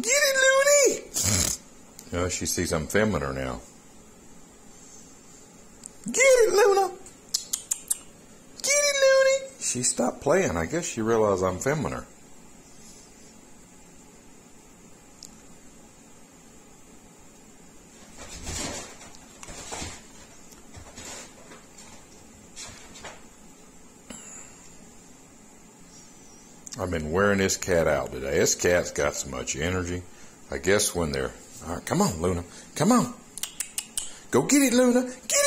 Get it, Looney! Oh, she sees I'm filming her now. Get it, Luna! Get it, Looney! She stopped playing. I guess she realized I'm filming her. I've been wearing this cat out today. This cat's got so much energy. I guess when they're all right, come on, Luna, come on, go get it, Luna, get